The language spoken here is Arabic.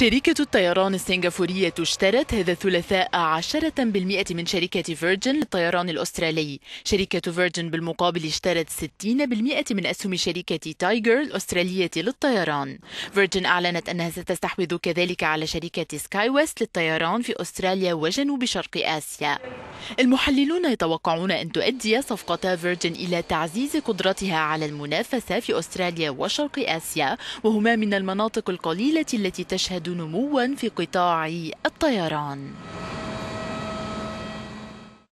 شركة الطيران السنغافورية اشترت هذا الثلاثاء عشرة بالمئة من شركة فيرجن للطيران الأسترالي. شركة فيرجن بالمقابل اشترت ستين بالمئة من أسهم شركة تايجر الأسترالية للطيران. فيرجن أعلنت أنها ستستحوذ كذلك على شركة سكاي ويست للطيران في أستراليا وجنوب شرق آسيا. المحللون يتوقعون أن تؤدي صفقة فيرجن إلى تعزيز قدرتها على المنافسة في أستراليا وشرق آسيا وهما من المناطق القليلة التي تشهد نموا في قطاع الطيران.